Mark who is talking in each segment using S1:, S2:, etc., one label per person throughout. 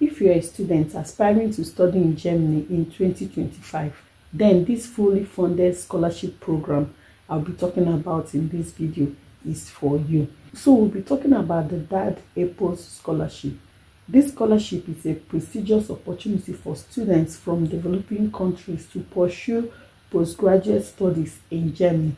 S1: If you're a student aspiring to study in Germany in 2025, then this fully funded scholarship program I'll be talking about in this video is for you. So we'll be talking about the DAAD EPOS scholarship. This scholarship is a prestigious opportunity for students from developing countries to pursue postgraduate studies in Germany.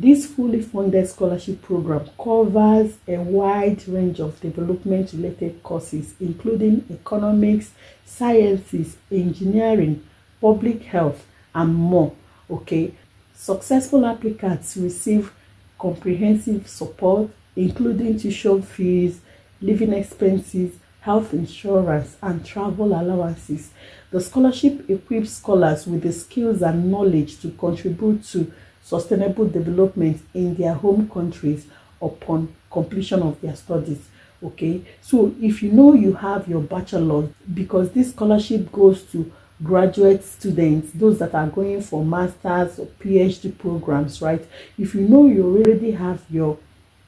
S1: This fully funded scholarship program covers a wide range of development related courses, including economics, sciences, engineering, public health, and more. Okay, successful applicants receive comprehensive support, including tuition fees, living expenses, health insurance, and travel allowances. The scholarship equips scholars with the skills and knowledge to contribute to sustainable development in their home countries upon completion of their studies okay so if you know you have your bachelor because this scholarship goes to graduate students those that are going for masters or phd programs right if you know you already have your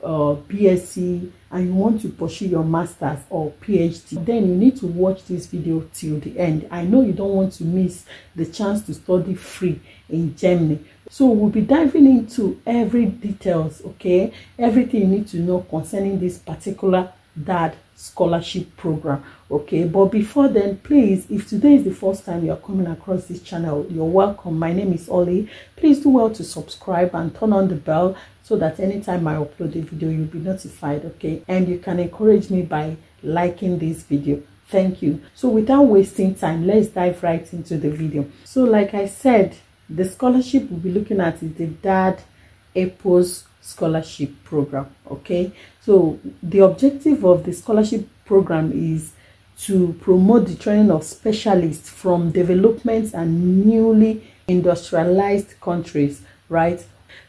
S1: uh, BSc and you want to pursue your master's or PhD, then you need to watch this video till the end. I know you don't want to miss the chance to study free in Germany. So we'll be diving into every details, okay? Everything you need to know concerning this particular DAAD scholarship program okay? But before then please if today is the first time you're coming across this channel you're welcome. My name is Oly. Please do well to subscribe and turn on the bell so that anytime I upload a video you'll be notified okay? And you can encourage me by liking this video. Thank you. So without wasting time let's dive right into the video. So like I said the scholarship we'll be looking at is the DAAD EPOS scholarship program okay? So the objective of the scholarship program is to promote the training of specialists from development and newly industrialized countries right?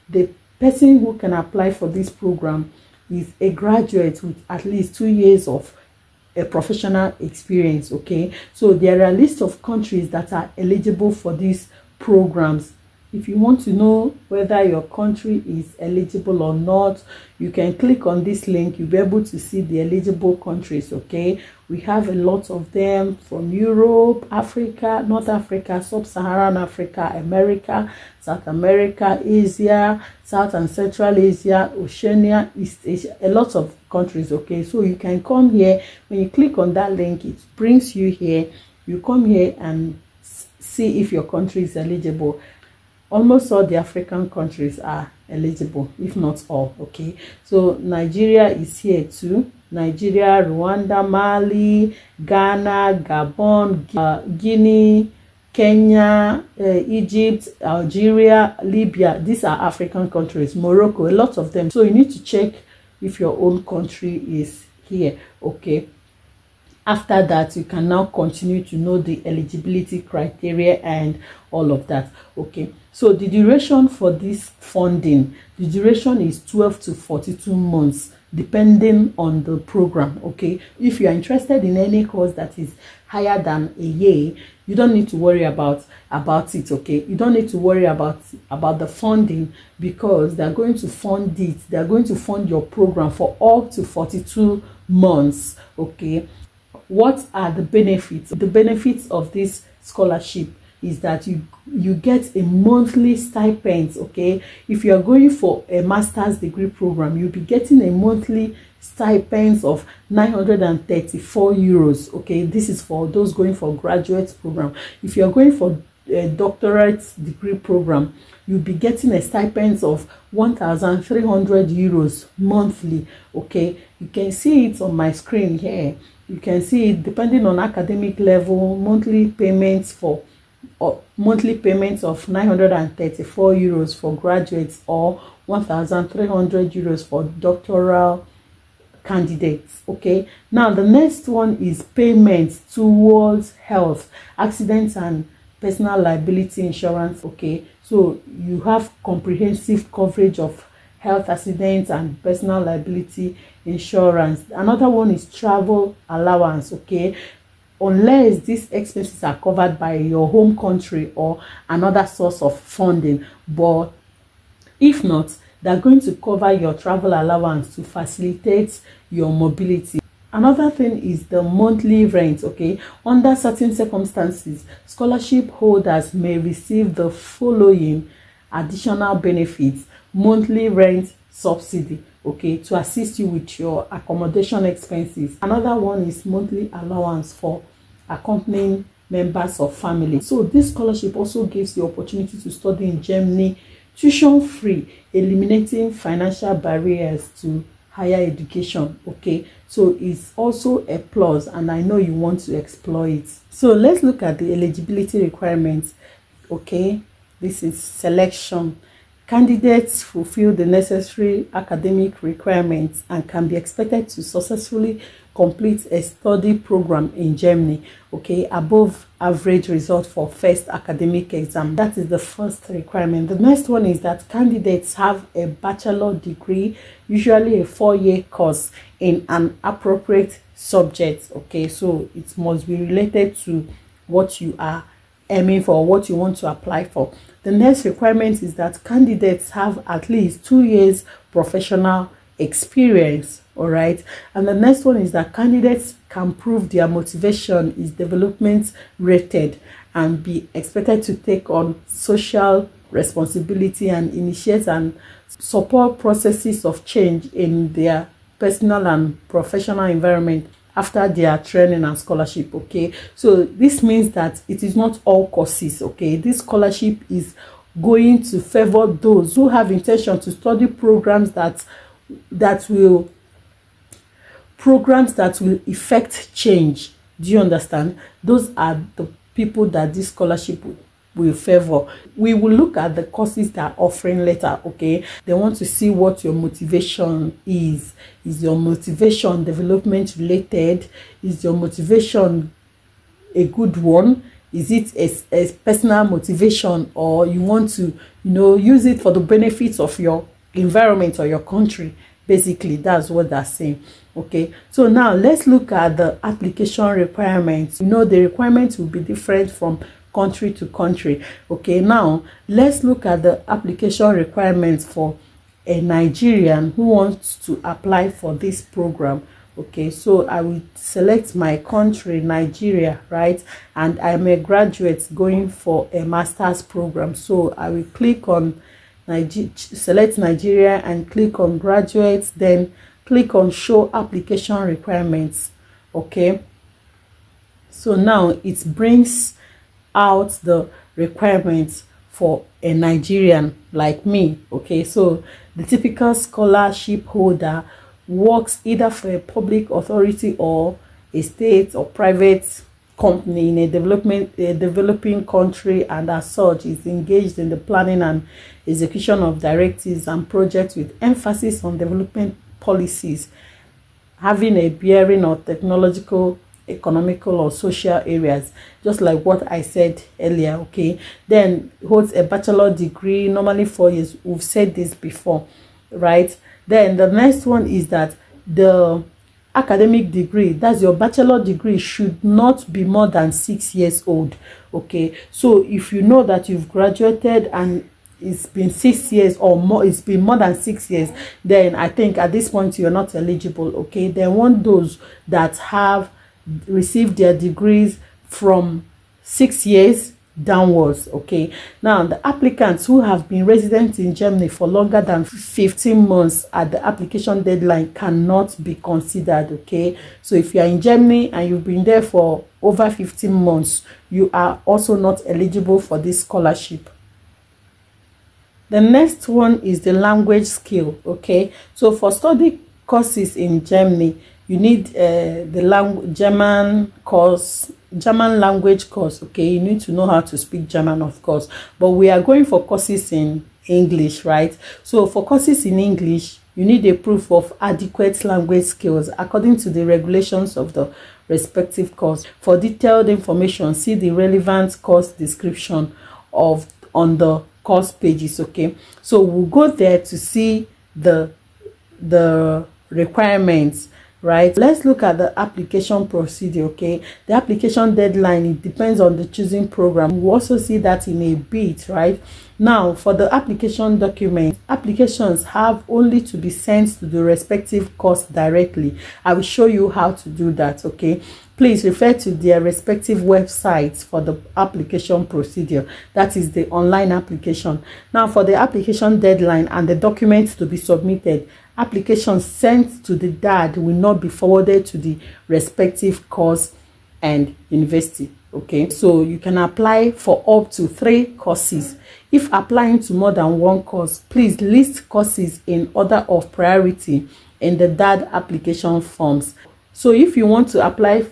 S1: The person who can apply for this program is a graduate with at least two years of a professional experience okay? So there are a list of countries that are eligible for these programs. If you want to know whether your country is eligible or not you can click on this link. You'll be able to see the eligible countries okay? We have a lot of them from europe africa north africa sub-saharan africa america south america asia south and central asia oceania east asia a lot of countries okay? So you can come here. When you click on that link it brings you here. You come here and see if your country is eligible. Almost all the african countries are eligible if not all okay? So nigeria is here too. Nigeria rwanda mali ghana gabon uh, guinea kenya uh, egypt algeria libya. These are african countries. Morocco a lot of them. So you need to check if your own country is here okay after that you can now continue to know the eligibility criteria and all of that. Okay. So the duration for this funding the duration is 12 to 42 months depending on the program. Okay. If you are interested in any course that is higher than a year you don't need to worry about about it. Okay. You don't need to worry about about the funding because they're going to fund it. They're going to fund your program for up to 42 months. Okay what are the benefits? The benefits of this scholarship is that you you get a monthly stipend okay? If you are going for a master's degree program you'll be getting a monthly stipends of 934 euros okay? This is for those going for graduate program. If you are going for a doctorate degree program you'll be getting a stipend of 1300 euros monthly okay? You can see it on my screen here you can see depending on academic level monthly payments for or monthly payments of 934 euros for graduates or 1300 euros for doctoral candidates okay? Now the next one is payments towards health accidents and personal liability insurance okay? So you have comprehensive coverage of health accidents and personal liability insurance. Another one is travel allowance okay? Unless these expenses are covered by your home country or another source of funding. But if not they're going to cover your travel allowance to facilitate your mobility. Another thing is the monthly rent okay? Under certain circumstances scholarship holders may receive the following additional benefits. Monthly rent subsidy okay to assist you with your accommodation expenses. Another one is monthly allowance for accompanying members of family. So this scholarship also gives the opportunity to study in germany tuition free eliminating financial barriers to higher education okay? So it's also a plus and i know you want to explore it. So let's look at the eligibility requirements okay? This is selection candidates fulfill the necessary academic requirements and can be expected to successfully complete a study program in Germany, okay, above average result for first academic exam. That is the first requirement. The next one is that candidates have a bachelor degree, usually a four-year course in an appropriate subject, okay, so it must be related to what you are aiming for, what you want to apply for. The next requirement is that candidates have at least two years professional experience all right and the next one is that candidates can prove their motivation is development rated and be expected to take on social responsibility and initiate and support processes of change in their personal and professional environment after their training and scholarship okay? So this means that it is not all courses okay? This scholarship is going to favor those who have intention to study programs that that will programs that will effect change. Do you understand? Those are the people that this scholarship will, will favor. We will look at the courses that are offering later okay? They want to see what your motivation is. Is your motivation development related? Is your motivation a good one? Is it a, a personal motivation or you want to you know use it for the benefits of your environment or your country? Basically that's what they're saying okay? So now let's look at the application requirements. You know the requirements will be different from country to country. Okay now let's look at the application requirements for a nigerian who wants to apply for this program. Okay so i will select my country nigeria right? And i'm a graduate going for a master's program. So i will click on Niger select Nigeria and click on graduates then click on show application requirements. Okay so now it brings out the requirements for a Nigerian like me okay? So the typical scholarship holder works either for a public authority or a state or private company in a development a developing country and as such is engaged in the planning and execution of directives and projects with emphasis on development policies having a bearing on technological economical or social areas just like what i said earlier okay? Then holds a bachelor degree normally four years. We've said this before right? Then the next one is that the academic degree that's your bachelor degree should not be more than six years old okay? So if you know that you've graduated and it's been six years or more it's been more than six years then i think at this point you're not eligible okay? They want those that have received their degrees from six years downwards okay? Now the applicants who have been resident in germany for longer than 15 months at the application deadline cannot be considered okay? So if you are in germany and you've been there for over 15 months you are also not eligible for this scholarship. The next one is the language skill okay? So for study courses in germany you need uh, the language german course german language course okay? You need to know how to speak german of course. But we are going for courses in english right? So for courses in english you need a proof of adequate language skills according to the regulations of the respective course. For detailed information see the relevant course description of on the course pages okay? So we'll go there to see the the requirements right? Let's look at the application procedure okay? The application deadline it depends on the choosing program. We also see that in a bit right? Now for the application document applications have only to be sent to the respective course directly. I will show you how to do that okay? Please refer to their respective websites for the application procedure. That is the online application. Now for the application deadline and the documents to be submitted applications sent to the DAAD will not be forwarded to the respective course and university okay? So you can apply for up to three courses. If applying to more than one course please list courses in order of priority in the DAAD application forms. So if you want to apply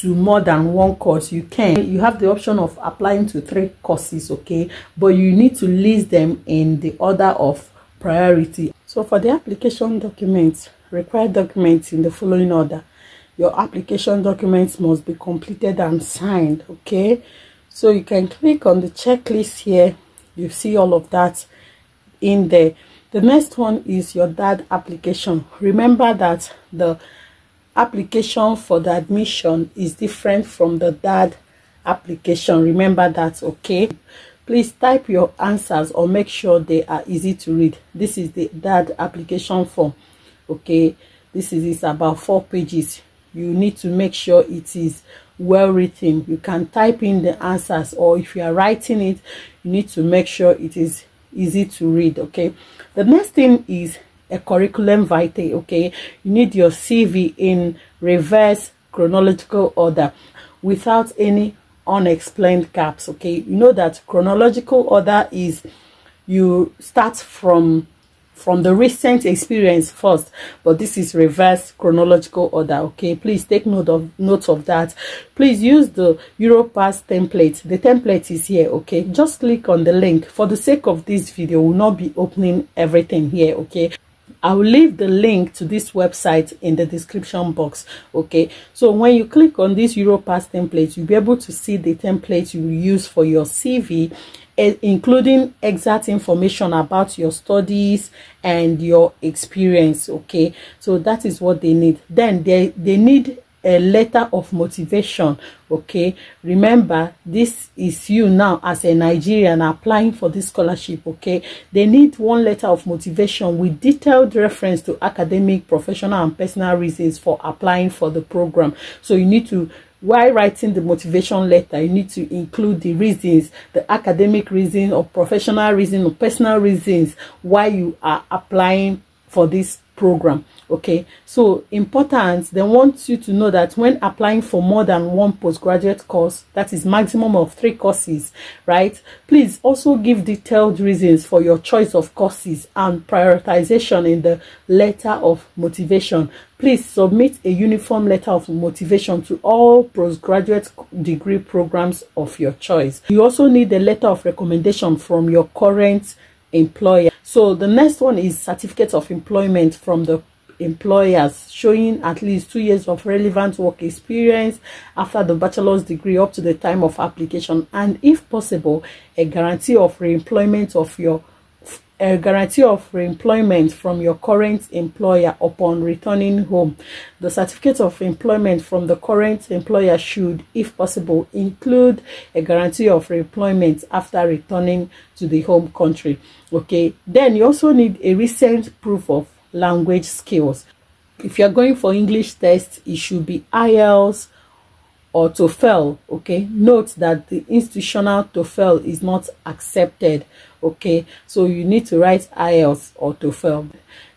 S1: to more than one course you can. You have the option of applying to three courses okay? But you need to list them in the order of priority so for the application documents, required documents in the following order. Your application documents must be completed and signed, okay? So you can click on the checklist here. You see all of that in there. The next one is your DAAD application. Remember that the application for the admission is different from the DAAD application. Remember that, okay? Please type your answers or make sure they are easy to read. This is the DAAD application form. Okay, this is it's about four pages. You need to make sure it is well written. You can type in the answers or if you are writing it, you need to make sure it is easy to read. Okay, the next thing is a curriculum vitae. Okay, you need your CV in reverse chronological order without any unexplained gaps okay? You know that chronological order is you start from from the recent experience first but this is reverse chronological order okay? Please take note of note of that. Please use the europass template. The template is here okay? Just click on the link. For the sake of this video we'll not be opening everything here okay I will leave the link to this website in the description box. Okay, so when you click on this Europass template, you'll be able to see the template you use for your CV, eh, including exact information about your studies and your experience. Okay, so that is what they need. Then they, they need a letter of motivation okay? Remember this is you now as a nigerian applying for this scholarship okay? They need one letter of motivation with detailed reference to academic professional and personal reasons for applying for the program. So you need to while writing the motivation letter you need to include the reasons the academic reason or professional reason or personal reasons why you are applying for this program okay? So important they want you to know that when applying for more than one postgraduate course that is maximum of three courses right? Please also give detailed reasons for your choice of courses and prioritization in the letter of motivation. Please submit a uniform letter of motivation to all postgraduate degree programs of your choice. You also need a letter of recommendation from your current employer so the next one is certificate of employment from the employers showing at least two years of relevant work experience after the bachelor's degree up to the time of application and if possible a guarantee of reemployment of your a guarantee of reemployment from your current employer upon returning home. The certificate of employment from the current employer should, if possible, include a guarantee of reemployment after returning to the home country. Okay, then you also need a recent proof of language skills. If you're going for English test, it should be IELTS or TOEFL, okay? Note that the institutional TOEFL is not accepted, okay? So you need to write IELTS or TOEFL.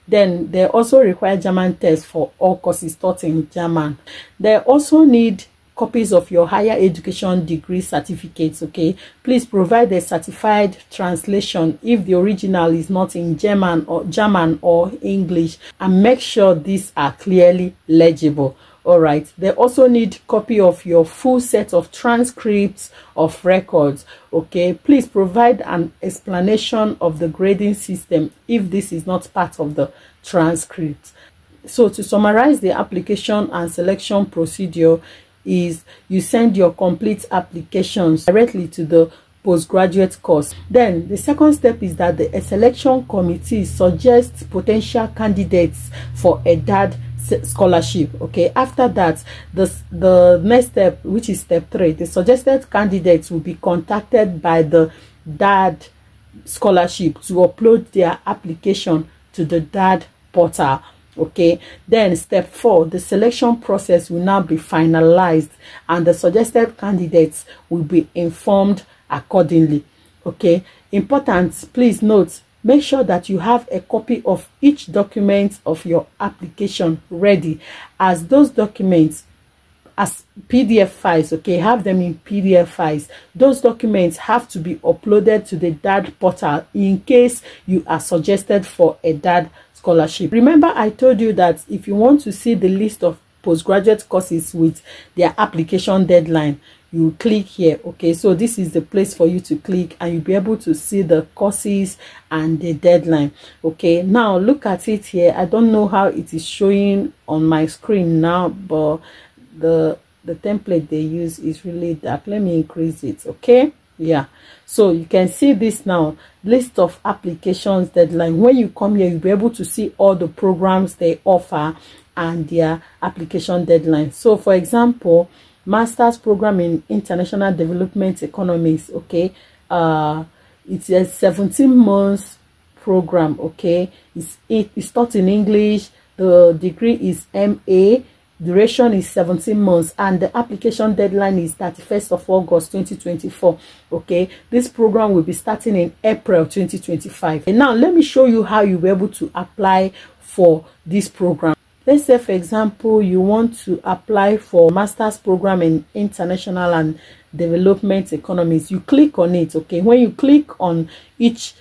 S1: Then they also require German test for all courses taught in German. They also need copies of your higher education degree certificates okay please provide a certified translation if the original is not in german or german or english and make sure these are clearly legible all right. They also need copy of your full set of transcripts of records. Okay. Please provide an explanation of the grading system if this is not part of the transcript. So to summarize the application and selection procedure is you send your complete applications directly to the postgraduate course. Then the second step is that the selection committee suggests potential candidates for a DAAD scholarship okay? After that the the next step which is step three the suggested candidates will be contacted by the DAAD scholarship to upload their application to the DAAD portal okay? Then step four the selection process will now be finalized and the suggested candidates will be informed accordingly okay? Important please note make sure that you have a copy of each document of your application ready. As those documents as pdf files okay have them in pdf files. Those documents have to be uploaded to the dad portal in case you are suggested for a dad scholarship. Remember i told you that if you want to see the list of postgraduate courses with their application deadline you click here okay? So this is the place for you to click and you'll be able to see the courses and the deadline okay? Now look at it here. I don't know how it is showing on my screen now but the the template they use is really dark. Let me increase it okay? Yeah. So you can see this now. List of applications deadline. When you come here you'll be able to see all the programs they offer and their application deadline. So for example master's program in international development economics okay? Uh it's a 17 months program okay? It's it, it's taught in english the degree is ma duration is 17 months and the application deadline is 31st of august 2024 okay? This program will be starting in april 2025 and now let me show you how you'll be able to apply for this program let's say for example you want to apply for master's program in international and development economics. You click on it okay? When you click on each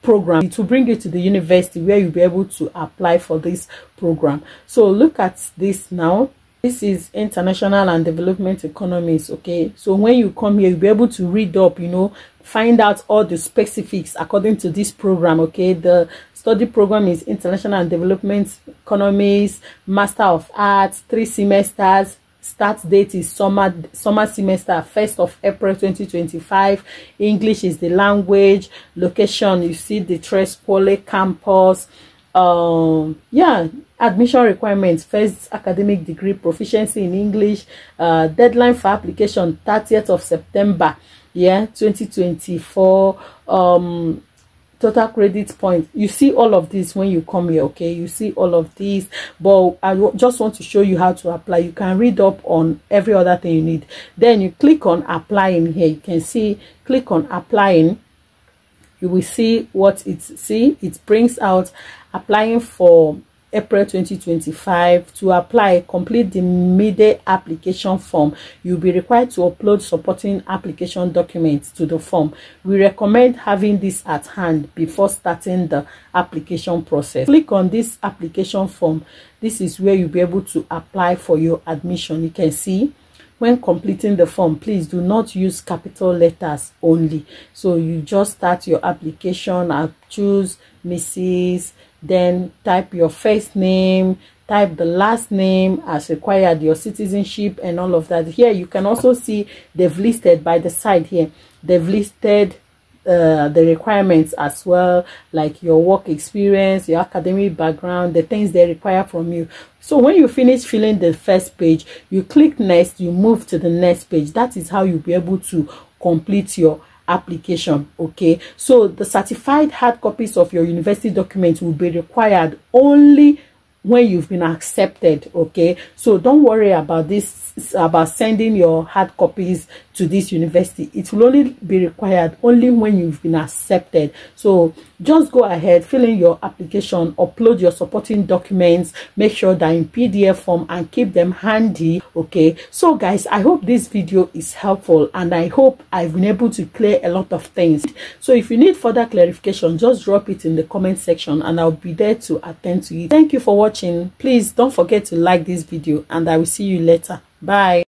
S1: program it will bring you to the university where you'll be able to apply for this program. So look at this now this is international and development economics okay? So when you come here you'll be able to read up you know find out all the specifics according to this program okay? The study program is international and development economics master of arts three semesters. Start date is summer summer semester first of april 2025 english is the language. Location you see the tres poly campus. Um yeah admission requirements first academic degree proficiency in english uh deadline for application 30th of september yeah 2024 um total credit point you see all of this when you come here okay? You see all of these but i just want to show you how to apply. You can read up on every other thing you need. Then you click on applying here. You can see click on applying. You will see what it see it brings out applying for April 2025 to apply complete the midday application form. You'll be required to upload supporting application documents to the form. We recommend having this at hand before starting the application process. Click on this application form. This is where you'll be able to apply for your admission. You can see when completing the form please do not use capital letters only. So you just start your application and choose mrs then type your first name type the last name as required your citizenship and all of that. Here you can also see they've listed by the side here. They've listed uh, the requirements as well like your work experience your academic background the things they require from you. So when you finish filling the first page you click next you move to the next page. That is how you'll be able to complete your application okay? So the certified hard copies of your university documents will be required only when you've been accepted okay? So don't worry about this about sending your hard copies to this university. It will only be required only when you've been accepted. So just go ahead fill in your application upload your supporting documents make sure they're in pdf form and keep them handy okay? So guys i hope this video is helpful and i hope i've been able to clear a lot of things. So if you need further clarification just drop it in the comment section and i'll be there to attend to it. Thank you for watching. Please don't forget to like this video and i will see you later. Bye